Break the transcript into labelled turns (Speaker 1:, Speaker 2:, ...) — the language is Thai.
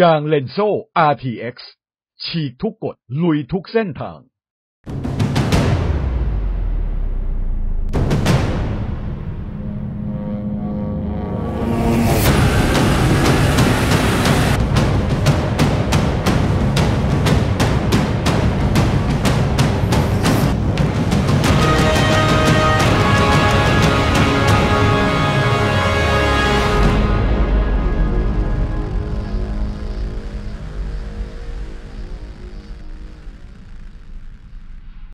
Speaker 1: ยางเลนโซ่ RTX ฉีกทุกกฎลุยทุกเส้นทาง